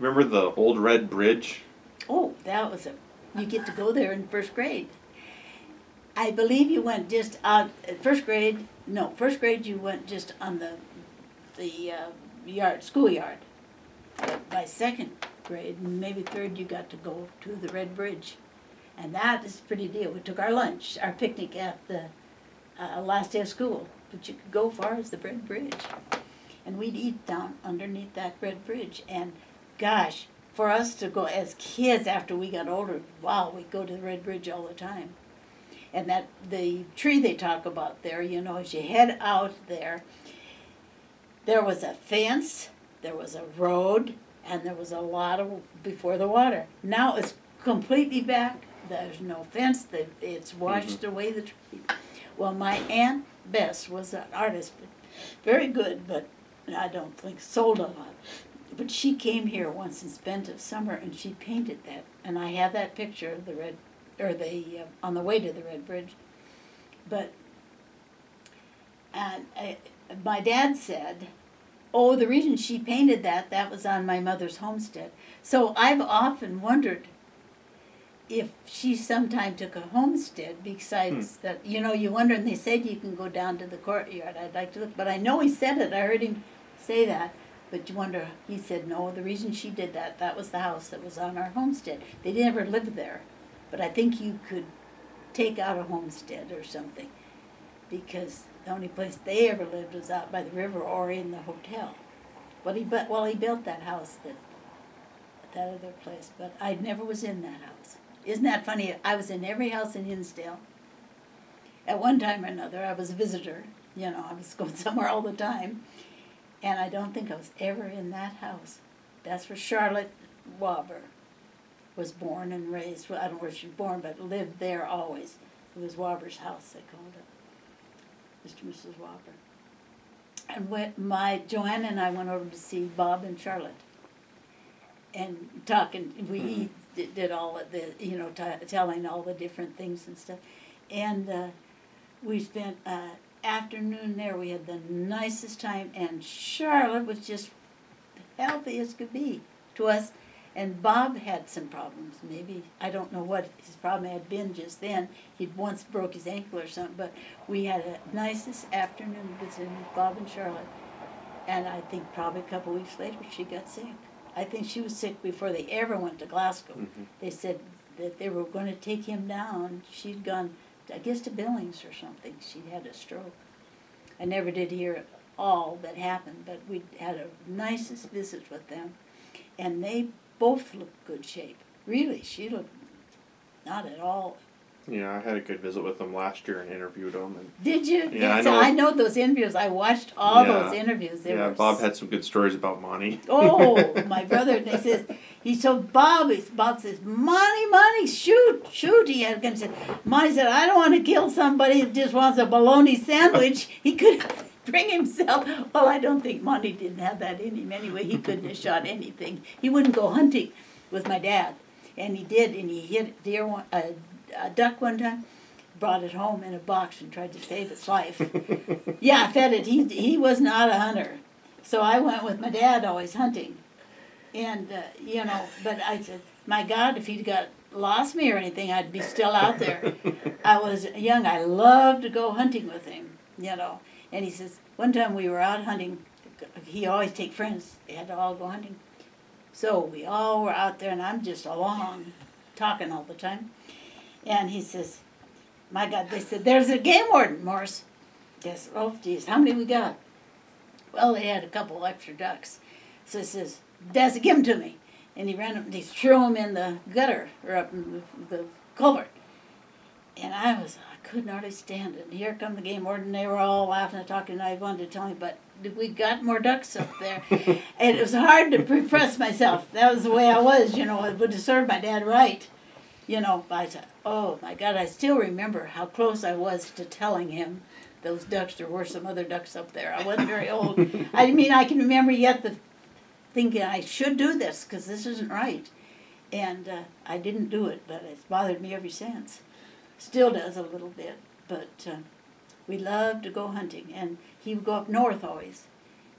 Remember the old red bridge? Oh, that was a, you get to go there in first grade. I believe you went just at first grade, no, first grade you went just on the, the uh, yard, schoolyard. By second grade, maybe third, you got to go to the Red Bridge. And that is pretty deal. We took our lunch, our picnic at the uh, last day of school, but you could go far as the Red Bridge. And we'd eat down underneath that Red Bridge. And gosh, for us to go as kids after we got older, wow, we'd go to the Red Bridge all the time. And that the tree they talk about there, you know, as you head out there, there was a fence, there was a road, and there was a lot of before the water. Now it's completely back. There's no fence. The, it's washed mm-hmm. away the tree. Well, my aunt Bess was an artist, very good, but I don't think sold a lot. But she came here once and spent a summer, and she painted that. And I have that picture of the red, or the uh, on the way to the Red Bridge. But and I, my dad said, "Oh, the reason she painted that that was on my mother's homestead." So I've often wondered if she sometime took a homestead besides Hmm. that you know you wonder and they said you can go down to the courtyard i'd like to look but i know he said it i heard him say that but you wonder he said no the reason she did that that was the house that was on our homestead they never lived there but i think you could take out a homestead or something because the only place they ever lived was out by the river or in the hotel but he but well he built that house that that other place but i never was in that house isn't that funny? I was in every house in Hinsdale. At one time or another, I was a visitor. You know, I was going somewhere all the time. And I don't think I was ever in that house. That's where Charlotte Wobber was born and raised. Well, I don't know where she was born, but lived there always. It was Wobber's house, they called it. Mr. and Mrs. Wobber. And when my Joanne and I went over to see Bob and Charlotte and talking. We Mhm. did, did all of the, you know, t- telling all the different things and stuff. And uh, we spent uh, afternoon there. We had the nicest time, and Charlotte was just healthy as could be to us. And Bob had some problems. Maybe I don't know what his problem had been just then. He'd once broke his ankle or something. But we had a nicest afternoon visiting with Bob and Charlotte. And I think probably a couple weeks later she got sick. I think she was sick before they ever went to Glasgow. Mhm. They said that they were going to take him down. She'd gone, I guess, to Billings or something. She'd had a stroke. I never did hear all that happened, but we had a nicest visit with them, and they both looked good shape. Really, she looked not at all. Yeah, I had a good visit with them last year and interviewed them. And Did you? Yeah, I know. I know those interviews. I watched all Yeah. those interviews. They yeah, Bob had some good stories about Monty. Oh, my brother, and he says, he told Bob, Bob says, money, money, shoot, shoot. He had against it. Monty said, I don't want to kill somebody who just wants a bologna sandwich. He could bring himself. Well, I don't think Monty didn't have that in him anyway. He couldn't have shot anything. He wouldn't go hunting with my dad. And he did, and he hit a deer one, a, a duck one time, brought it home in a box and tried to save its life. yeah, I fed it. He, he was not a hunter. So I went with my dad always hunting. And, uh, you know, but I said, my God, if he'd got lost me or anything, I'd be still out there. I was young. I loved to go hunting with him, you know. And he says, one time we were out hunting. He always take friends. They had to all go hunting. So we all were out there, and I'm just along, talking all the time. And he says, my God, they said, there's a game warden, Morris. Yes, oh, geez, how many we got? Well, they had a couple extra ducks. So he says, Des, give them to me. And he ran up and he threw them in the gutter or up in the, the culvert. And I was, I couldn't hardly stand it. And here come the game warden. They were all laughing and talking. And I wanted to tell me, but we got more ducks up there. and it was hard to repress myself. That was the way I was, you know. It would have served my dad right. You know, I said, oh my God, I still remember how close I was to telling him those ducks there were some other ducks up there. I wasn't very old. I mean, I can remember yet the thinking I should do this because this isn't right, and uh, I didn't do it. But it's bothered me ever since. Still does a little bit, but uh, we loved to go hunting, and he would go up north always,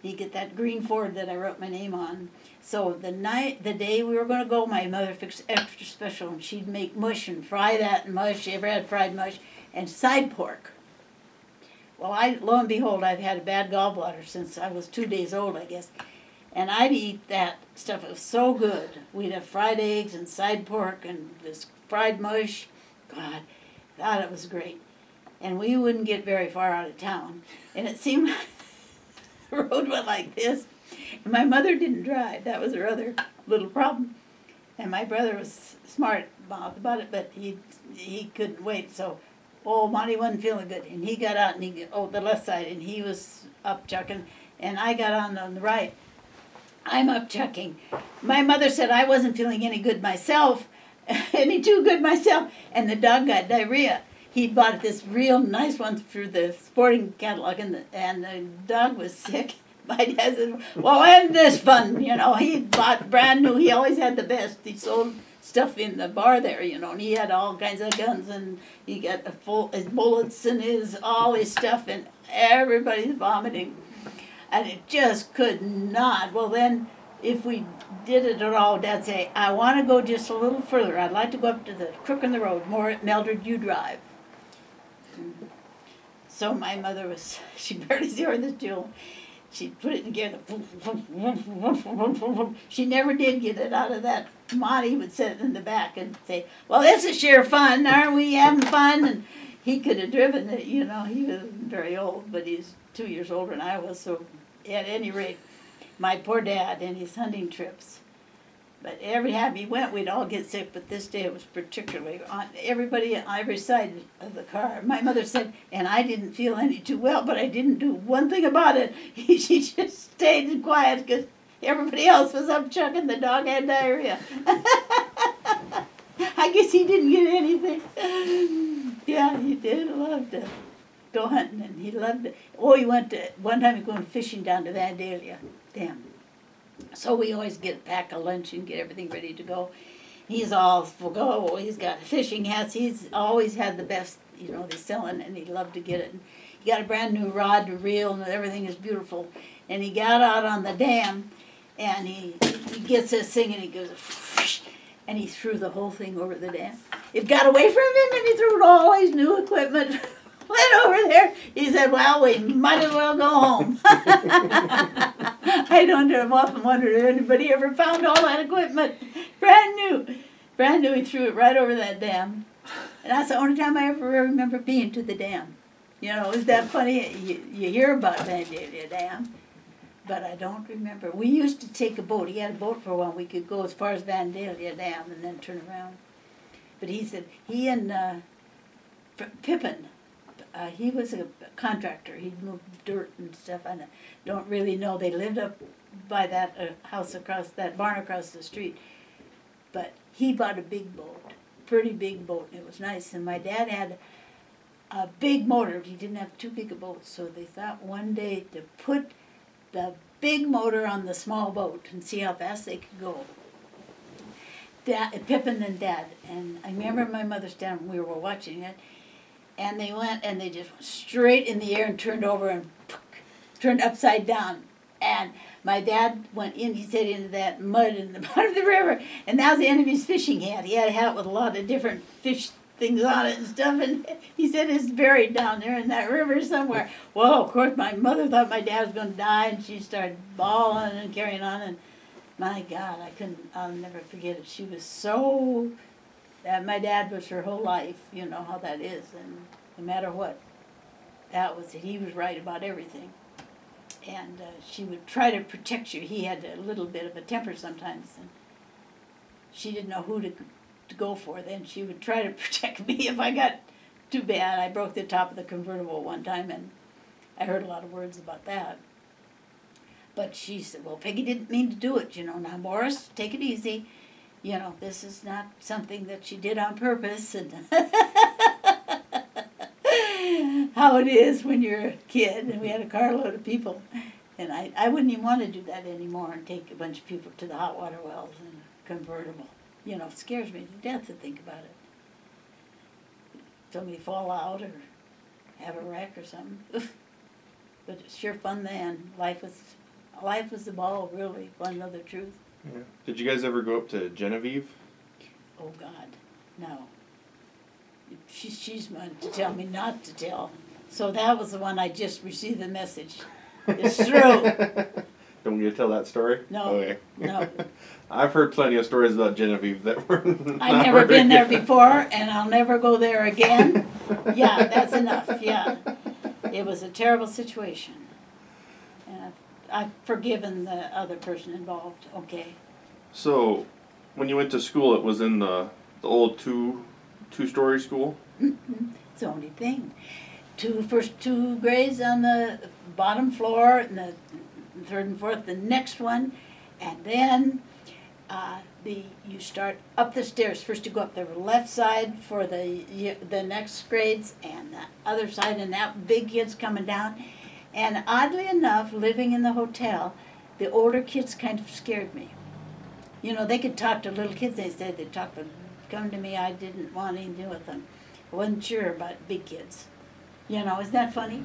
he get that green Ford that I wrote my name on. So the night, the day we were going to go, my mother fixed extra special, and she'd make mush and fry that mush. She ever had fried mush and side pork. Well, I lo and behold, I've had a bad gallbladder since I was two days old, I guess. And I'd eat that stuff. It was so good. We'd have fried eggs and side pork and this fried mush. God, thought it was great. And we wouldn't get very far out of town. And it seemed the road went like this. And my mother didn't drive. That was her other little problem. And my brother was smart about it, but he he couldn't wait. So, oh, Monty wasn't feeling good, and he got out and he oh the left side, and he was up chucking, and I got on on the right. I'm up chucking. My mother said I wasn't feeling any good myself, any too good myself, and the dog got diarrhea. He'd bought this real nice one through the sporting catalog, and the, and the dog was sick. My dad said, "Well, isn't this fun?" You know, he bought brand new. He always had the best. He sold stuff in the bar there, you know, and he had all kinds of guns, and he got a full his bullets and his all his stuff, and everybody's vomiting, and it just could not. Well, then, if we did it at all, Dad'd say, "I want to go just a little further. I'd like to go up to the crook in the road. More, Mildred, you drive." So my mother was, she buried barely saw the jewel. She'd put it together. She never did get it out of that. Monty would sit in the back and say, Well, this is sheer fun. Aren't we having fun? And he could have driven it, you know. He was very old, but he's two years older than I was. So, at any rate, my poor dad and his hunting trips. But every time he went, we'd all get sick. But this day it was particularly on everybody on every side of the car. My mother said, and I didn't feel any too well, but I didn't do one thing about it. she just stayed quiet because everybody else was up chucking. The dog had diarrhea. I guess he didn't get anything. yeah, he did love to go hunting, and he loved it. Oh, he went to one time. He going fishing down to Vandalia. Damn. So we always get a pack of lunch and get everything ready to go. He's all for go. He's got fishing hats. He's always had the best, you know, they're selling, and he loved to get it. He got a brand new rod to reel, and everything is beautiful. And he got out on the dam, and he he gets this thing, and he goes, and he threw the whole thing over the dam. It got away from him, and he threw all his new equipment. Went over there. He said, "Well, we might as well go home." I don't. I've often wondered if anybody ever found all that equipment, brand new, brand new. He threw it right over that dam, and that's the only time I ever remember being to the dam. You know, is that funny? You, you hear about Vandalia Dam, but I don't remember. We used to take a boat. He had a boat for a while. We could go as far as Vandalia Dam and then turn around. But he said he and uh, Pippin uh, he was a contractor. He'd moved dirt and stuff. I don't really know. They lived up by that uh, house across that barn across the street. But he bought a big boat, pretty big boat. And it was nice. And my dad had a big motor. He didn't have too big a boat, so they thought one day to put the big motor on the small boat and see how fast they could go. Dad, Pippin and Dad, and I remember my mother standing. We were watching it, and they went and they just went straight in the air and turned over and turned upside down. And my dad went in, he said, into that mud in the bottom of the river. And that was the end of his fishing hat. He had a hat with a lot of different fish things on it and stuff. And he said it's buried down there in that river somewhere. Well, of course, my mother thought my dad was going to die, and she started bawling and carrying on. And my God, I couldn't, I'll never forget it. She was so that my dad was her whole life. You know how that is, and no matter what, that was. He was right about everything, and uh, she would try to protect you. He had a little bit of a temper sometimes, and she didn't know who to to go for. Then she would try to protect me if I got too bad. I broke the top of the convertible one time, and I heard a lot of words about that. But she said, "Well, Peggy didn't mean to do it, you know. Now, Morris, take it easy." You know, this is not something that she did on purpose and how it is when you're a kid and we had a carload of people. And I, I wouldn't even want to do that anymore and take a bunch of people to the hot water wells and convertible. You know, it scares me to death to think about it. Somebody fall out or have a wreck or something. but it's sure fun then. Life was life was a ball, really. Know the truth? Yeah. Did you guys ever go up to Genevieve? Oh God, no. She, she's meant to tell me not to tell. So that was the one I just received the message. It's true. Don't you tell that story? No, Okay. no. I've heard plenty of stories about Genevieve that were. I've never very been there good. before, and I'll never go there again. Yeah, that's enough. Yeah, it was a terrible situation, and I've, I've forgiven the other person involved. Okay. So, when you went to school, it was in the the old two two story school. It's the only thing. Two first two grades on the bottom floor, and the third and fourth the next one, and then uh, the you start up the stairs. First you go up the left side for the the next grades, and the other side, and that big kids coming down. And oddly enough, living in the hotel, the older kids kind of scared me. You know, they could talk to little kids. They said they'd talk to come to me. I didn't want anything to do with them. I wasn't sure about big kids. You know, isn't that funny?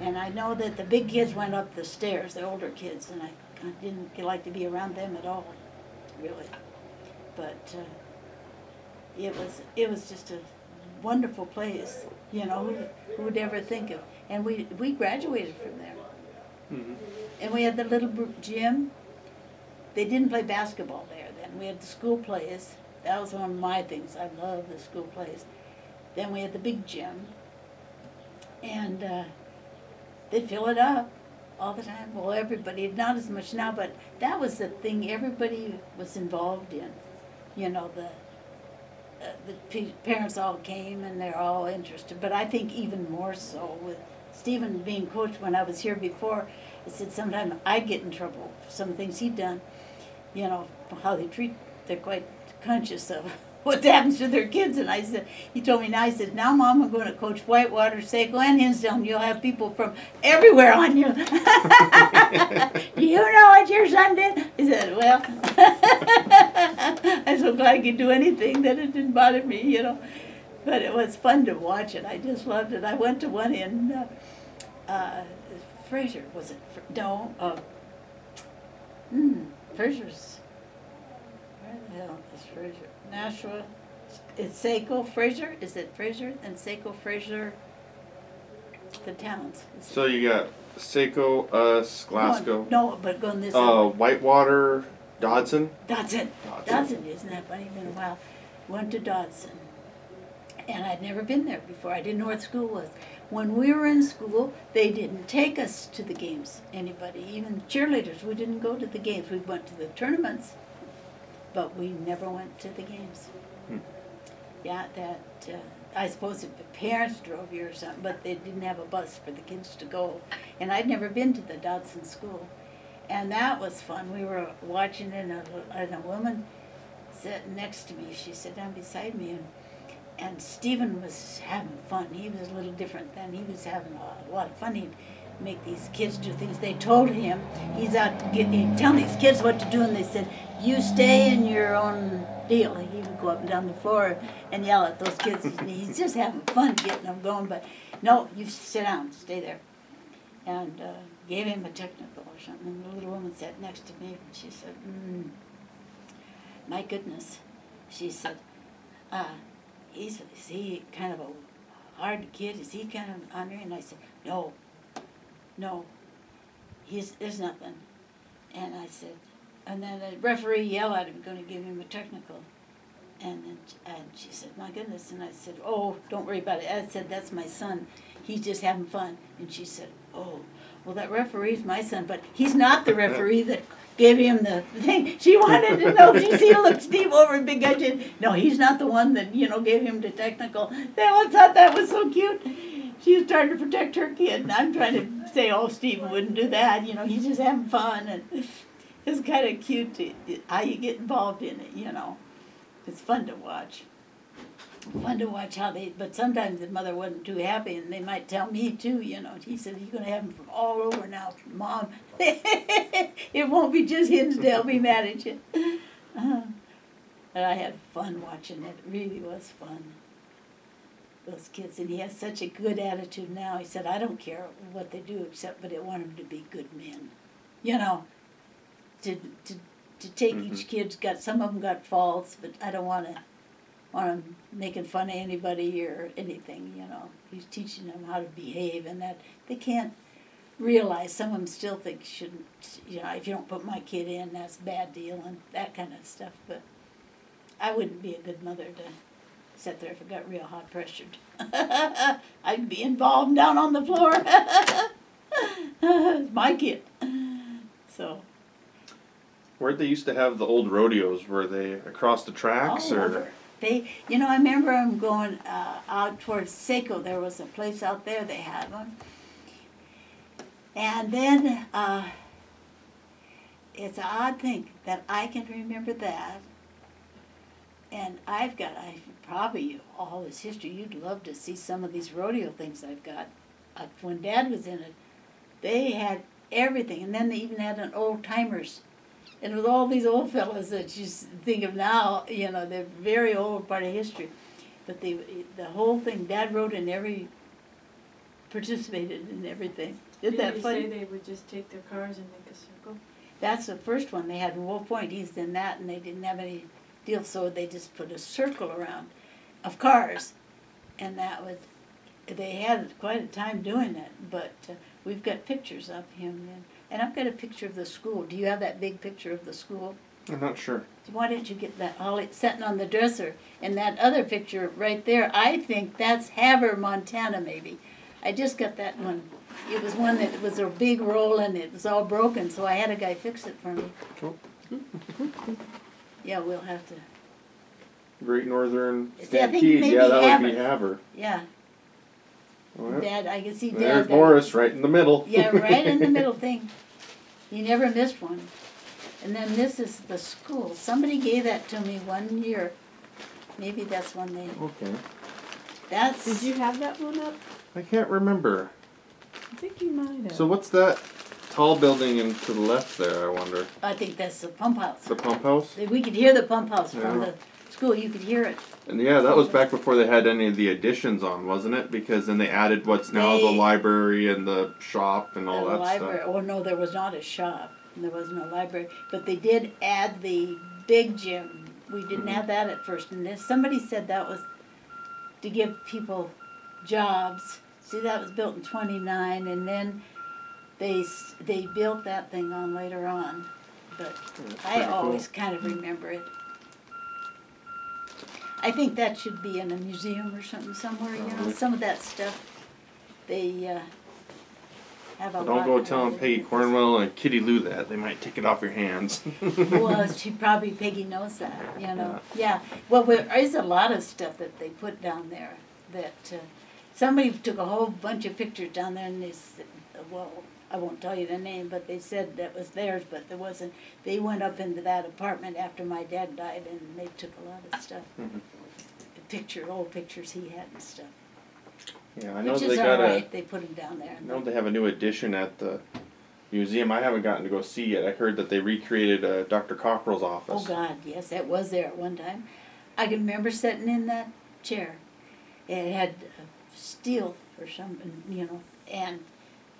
And I know that the big kids went up the stairs, the older kids, and I, I didn't like to be around them at all, really. But uh, it was it was just a wonderful place. You know, who, who would ever think of? And we we graduated from there, Mm-hmm. and we had the little gym. They didn't play basketball there then. We had the school plays. That was one of my things. I love the school plays. Then we had the big gym, and uh, they'd fill it up all the time. Well, everybody, not as much now, but that was the thing everybody was involved in. You know, the uh, the parents all came and they're all interested. But I think even more so with Stephen being coach when I was here before. I said sometimes I'd get in trouble for some things he'd done. You know how they treat. They're quite conscious of what happens to their kids. And I said, he told me now. I said, now, Mom, I'm going to coach Whitewater, Saco, and Hinsdale. And you'll have people from everywhere on you. You know what your son did? He said, well, I'm so glad I could do anything that it didn't bother me, you know. But it was fun to watch it. I just loved it. I went to one in uh, uh, Frazer, was it? No, uh, hmm, Frazer's. Where the hell is Frazer? Nashua. It's Saco, Frazer. Is it Frazer and Saco, Frazer? The towns. So you got Saco, us, Glasgow, No, but going this uh, way. Whitewater, Dodson. Dodson. Dodson. Dodson, isn't that funny? Been a while. Went to Dodson. And I'd never been there before. I didn't know what school was. When we were in school, they didn't take us to the games. Anybody, even cheerleaders, we didn't go to the games. We went to the tournaments, but we never went to the games. Hmm. Yeah, that. Uh, I suppose if the parents drove you or something, but they didn't have a bus for the kids to go. And I'd never been to the Dodson school, and that was fun. We were watching it, and a, and a woman sitting next to me. She sat down beside me, and and Stephen was having fun. He was a little different then. He was having a lot of fun. He'd make these kids do things. They told him he's out get, he'd tell these kids what to do, and they said, "You stay in your own deal." He would go up and down the floor and yell at those kids. He's just having fun getting them going. But no, you sit down, stay there, and uh, gave him a technical or something. And the little woman sat next to me, and she said, mm, "My goodness," she said. Uh, he's is he kind of a hard kid? Is he kind of honorary? And I said, no, no, he's there's nothing. And I said, and then the referee yelled at him, going to give him a technical. And then and she said, my goodness. And I said, oh, don't worry about it. I said, that's my son. He's just having fun. And she said, oh, well, that referee's my son, but he's not the referee that gave him the thing. She wanted to know. She see looked Steve over and big guy No, he's not the one that, you know, gave him the technical. They all thought that was so cute. She was trying to protect her kid, and I'm trying to say, Oh, Steve wouldn't do that. You know, he's just having fun. And it's kind of cute to, how you get involved in it, you know. It's fun to watch. Fun to watch how they, but sometimes the mother wasn't too happy, and they might tell me too, you know. He said, You're going to have them from all over now, Mom. it won't be just Hinsdale be mad at you. Uh, but I had fun watching it. It really was fun. Those kids, and he has such a good attitude now. He said, I don't care what they do, except but I want them to be good men. You know, to, to, to take each mm-hmm. kid's got, some of them got faults, but I don't wanna, want 'em making fun of anybody or anything, you know. He's teaching them how to behave and that, they can't realize, some of them still think shouldn't, you know, if you don't put my kid in, that's bad deal and that kind of stuff, but I wouldn't be a good mother to sit there if it got real hot pressured. I'd be involved down on the floor. my kid. So, Where'd they used to have the old rodeos? Were they across the tracks all or? over. They, you know, I remember them going uh, out towards Saco. There was a place out there they had one. And then uh, it's an odd thing that I can remember that. And I've got, I probably all this history. You'd love to see some of these rodeo things I've got. Uh, when Dad was in it, they had everything, and then they even had an old timers and with all these old fellas that you think of now, you know, they're very old part of history. But they, the whole thing, Dad wrote in every, participated in everything. Isn't that Did funny? say they would just take their cars and make a circle? That's the first one. They had Wolf Point. He's in that, and they didn't have any deal, so they just put a circle around of cars, and that would. They had quite a time doing it, but uh, we've got pictures of him, and, and I've got a picture of the school. Do you have that big picture of the school? I'm not sure. Why didn't you get that Holly sitting on the dresser? And that other picture right there, I think that's Havre, Montana, maybe. I just got that one. It was one that was a big roll and it was all broken, so I had a guy fix it for me. Cool. Yeah, we'll have to. Great Northern See, I think Stampede. maybe Yeah, that would be Havre. Haver. Yeah. Dad, I can see Dad. There's there. Morris right in the middle. Yeah, right in the middle thing. He never missed one. And then this is the school. Somebody gave that to me one year. Maybe that's one they. Okay. That's. Did you have that one up? I can't remember. I think you might have. So what's that tall building in to the left there? I wonder. I think that's the pump house. The pump house. We could hear the pump house from Yeah. the school. You could hear it. And yeah, that was back before they had any of the additions on, wasn't it? Because then they added what's now the They- library and the shop and all the that library. stuff. Oh no, there was not a shop. There was no library, but they did add the big gym. We didn't Mhm. have that at first, and then somebody said that was to give people jobs. See, that was built in '29, and then they they built that thing on later on. But That's I pretty cool. always kind of remember it. I think that should be in a museum or something somewhere, you know, some of that stuff, they, uh, have a lot. Don't go telling. Peggy Cornwell and Kitty Lou that. They might take it off your hands. Well, she probably, Peggy knows that, you know, yeah, well, there is a lot of stuff that they put down there that, uh, somebody took a whole bunch of pictures down there and they said, well, I won't tell you the name, but they said that was theirs, but there wasn't, they went up into that apartment after my dad died and they took a lot of stuff. Mhm. Picture, old pictures he had and stuff, yeah, I know which they got a. they put them down there. I know they have a new addition at the museum. I haven't gotten to go see yet. I heard that they recreated uh, Dr. Cockrell's office. Oh God, yes, that was there at one time. I can remember sitting in that chair. It had steel or something, you know, and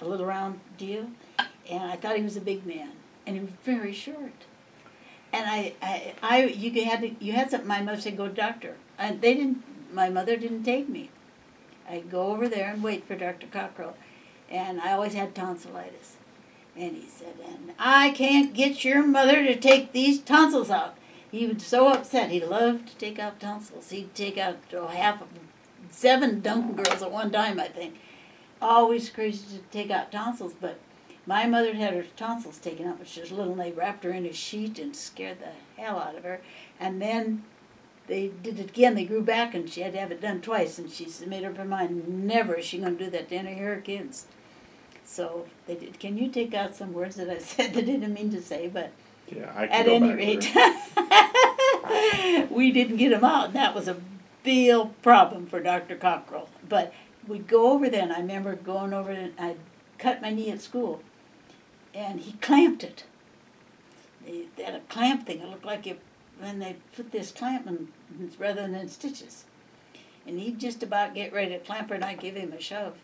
a little round deal. And I thought he was a big man, and he was very short. And I, I, I you had to, you had something. My mother said, "Go to doctor." And they didn't. My mother didn't take me. I'd go over there and wait for Dr. Cockrell, and I always had tonsillitis. And he said, and I can't get your mother to take these tonsils out. He was so upset. He loved to take out tonsils. He'd take out oh, half of them, seven Duncan girls at one time, I think. Always crazy to take out tonsils, but my mother had her tonsils taken out when she was little, and they wrapped her in a sheet and scared the hell out of her. And then they did it again. They grew back, and she had to have it done twice. And she made up her mind, never is she going to do that to any of her kids. So they did. Can you take out some words that I said that I didn't mean to say? But Yeah, I can at any rate, we didn't get them out, and that was a real problem for Dr. Cockrell. But we'd go over there, and I remember going over and I'd cut my knee at school, and he clamped it. They, had a clamp thing. It looked like it when they put this clamp in rather than stitches. And he'd just about get ready to clamp her, and I'd give him a shove.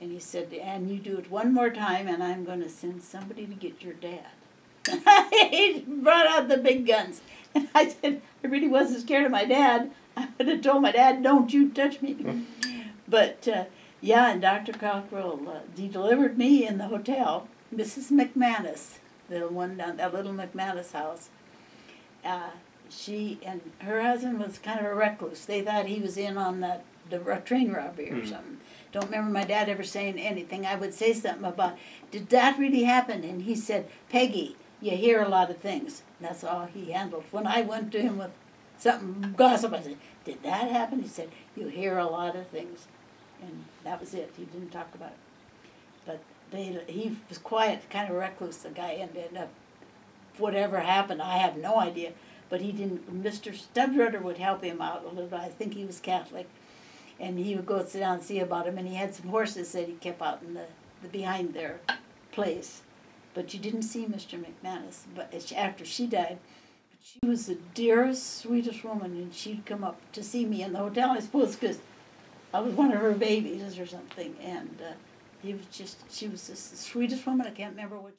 And he said, and you do it one more time, and I'm going to send somebody to get your dad. he brought out the big guns. And I said, I really wasn't scared of my dad. I would have told my dad, don't you touch me. but uh, yeah, and Dr. Cockrell, uh, he delivered me in the hotel. Mrs. McManus, the one down that little McManus house. Uh, she and her husband was kind of a recluse. They thought he was in on that the train robbery or Hmm. something. Don't remember my dad ever saying anything. I would say something about, did that really happen? And he said, Peggy, you hear a lot of things. And that's all he handled. When I went to him with something gossip, I said, did that happen? He said, you hear a lot of things. And that was it. He didn't talk about it. But they, he was quiet, kind of recluse, the guy, and ended up, whatever happened, I have no idea. But he didn't, Mr. Studrudder would help him out a little bit. I think he was Catholic. And he would go sit down and see about him. And he had some horses that he kept out in the, the behind their place. But you didn't see Mr. McManus. But after she died, she was the dearest, sweetest woman. And she'd come up to see me in the hotel, I suppose, because I was one of her babies or something. And uh, he was just, she was just the sweetest woman. I can't remember what.